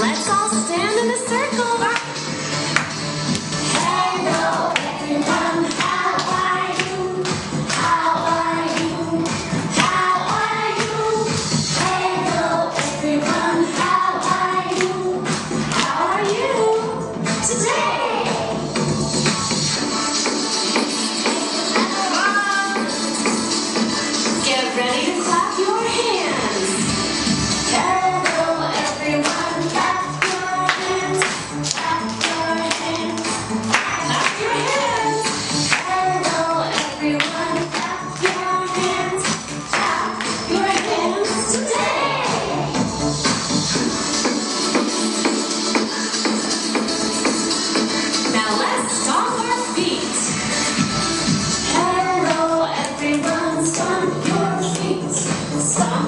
Let's all some